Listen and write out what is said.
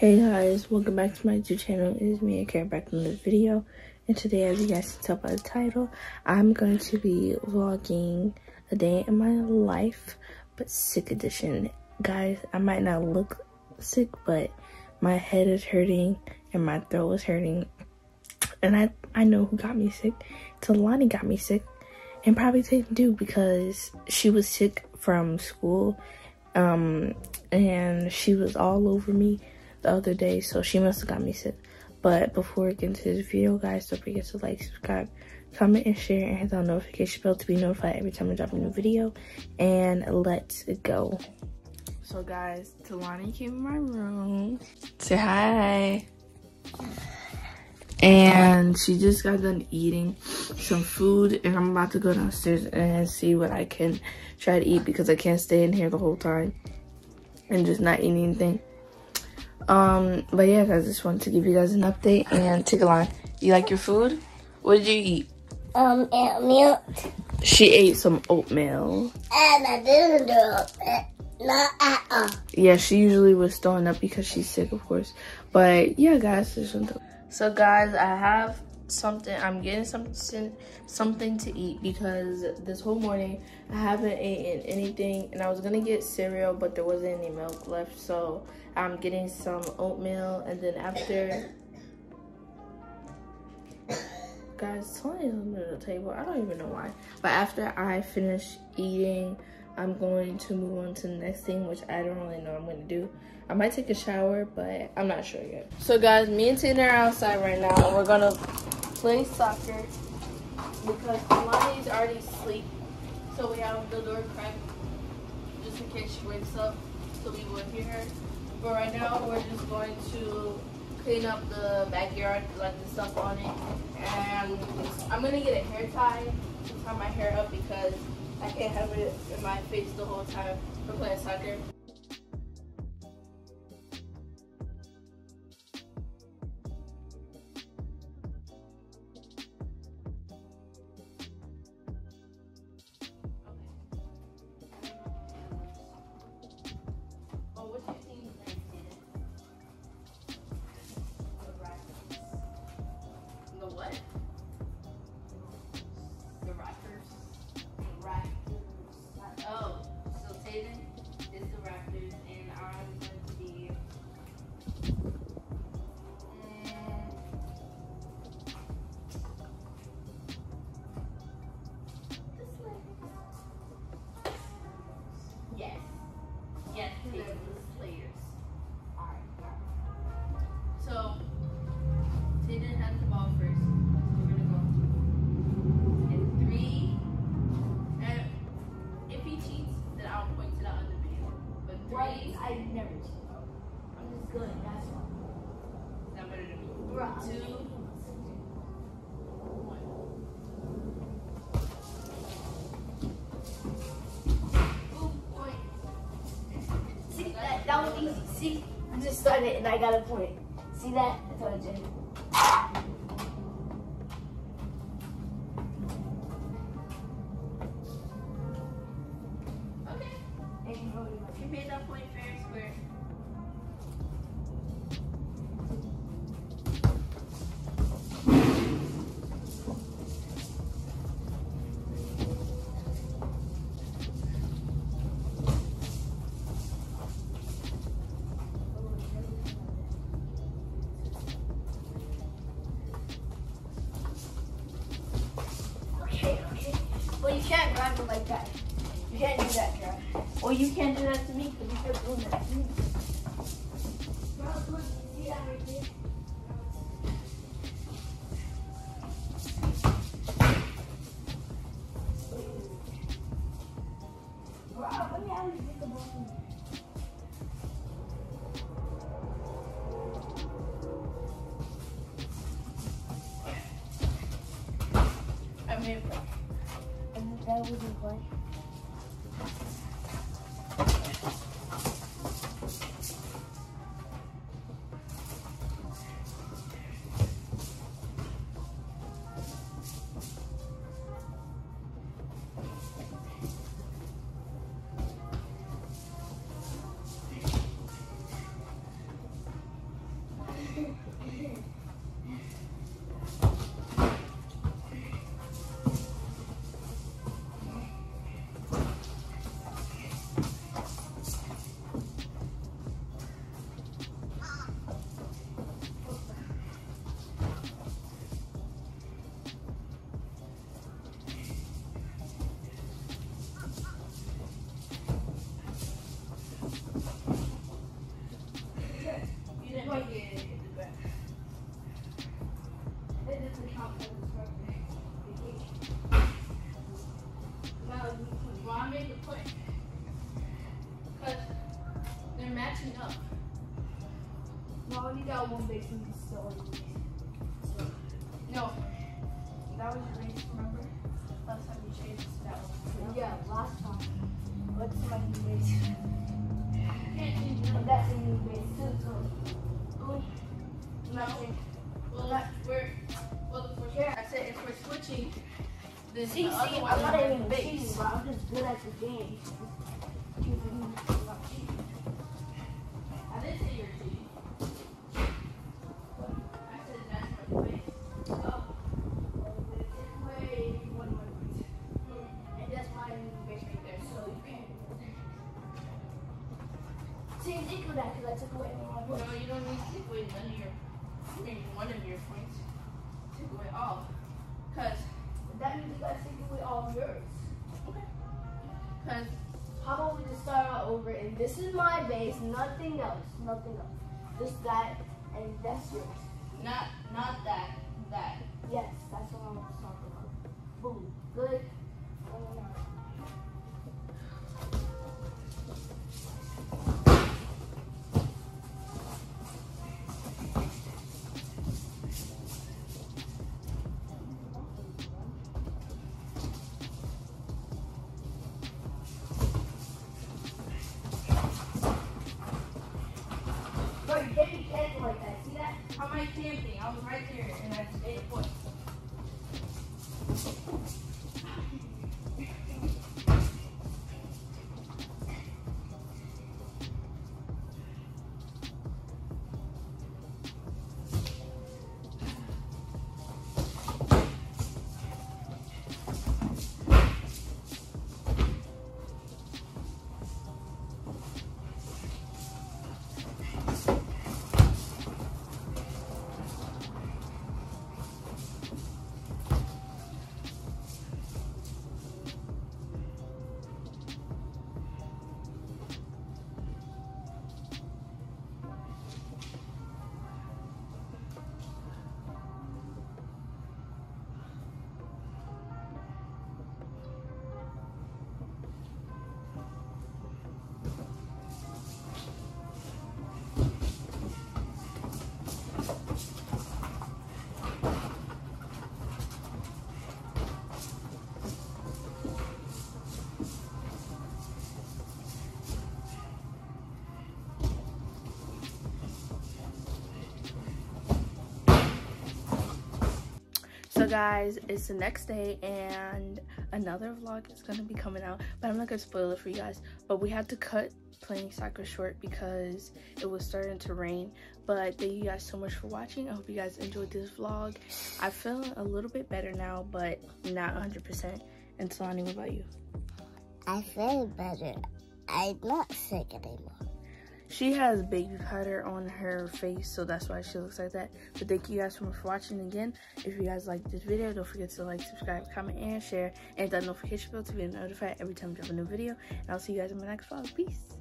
Hey guys, welcome back to my YouTube channel. It is me, Karen, back in this video. And today, as you guys can tell by the title, I'm going to be vlogging a day in my life, but sick edition. Guys, I might not look sick, but my head is hurting and my throat is hurting. And I, I know who got me sick. Talani got me sick. And probably didn't do because she was sick from school. Um, and she was all over me the other day, so she must have got me sick. But before we get into this video, guys, don't forget to like, subscribe, comment, and share, and hit that notification bell to be notified every time I drop a new video. And let's go. So, guys, Talani came in my room. Say hi. And she just got done eating some food, and I'm about to go downstairs and see what I can try to eat because I can't stay in here the whole time and just not eat anything. Um, but yeah, guys, just wanted to give you guys an update and take a line. You like your food? What did you eat? Um, milk. She ate some oatmeal. And I didn't do it. Not at all. Yeah, she usually was throwing up because she's sick, of course. But yeah, guys, just want to... So guys, I have something. I'm getting something something to eat because this whole morning I haven't eaten anything, and I was gonna get cereal, but there wasn't any milk left, so I'm getting some oatmeal, and then after. Guys, Tony's under the table. I don't even know why. But after I finish eating, I'm going to move on to the next thing, which I don't really know I'm going to do. I might take a shower, but I'm not sure yet. So guys, me and Tina are outside right now, and we're to play soccer because Kalani is already asleep. So we have the door cracked just in case she wakes up so we will hear her. But right now we're just going to clean up the backyard, like the stuff on it. And I'm gonna get a hair tie to tie my hair up because I can't have it in my face the whole time for playing soccer. Yes. Yes, please. Players. Alright. So, Jaden has the ball first. So we're gonna go in three. And if he cheats, then I'll point to the other video. But three. Right, I never cheat. I'm just good. That's why. Not better than me. Two. See, I just started and I got a point. See that? I told you. Okay. You made that point fair and square. Can't grab it like that. You can't do that, Kara. Or you can't do that to me because you kept doing that to me. Let me the Mua. play. Because they're matching up. We only got one big thing to sell. So, no. That was your range, remember? Last time you changed that one. Yeah, last time. What's my new base? That's a new base. Too, so. Oh. Nothing. Well, that's where. Then See, the see, I'm not is even base. cheating, but I'm just good at the game. Choosing not cheating. I didn't say you're cheating. I said that's my base. Oh. Take away one more point. And that's my base right there, so you can't. See, it's equal that because I took away one more No, you don't need to take away none of your, I mean, one of your points. Take away all, cause, That means you gotta take away all yours. cause How about we just start all over and this is my base, nothing else, nothing else. Just that, and that's yours. not not that that. Yes, that's what I'm there, So guys, it's the next day and another vlog is gonna be coming out, but I'm not gonna spoil it for you guys. But we had to cut playing soccer short because it was starting to rain. But thank you guys so much for watching. I hope you guys enjoyed this vlog. I feel a little bit better now, but not 100%. And Solani, what about you? I feel better. I'm not sick anymore. She has baby powder on her face, so that's why she looks like that. But thank you guys so much for watching again. If you guys like this video, don't forget to like, subscribe, comment, and share. And that notification bell to be notified every time I drop a new video. And I'll see you guys in my next vlog. Peace.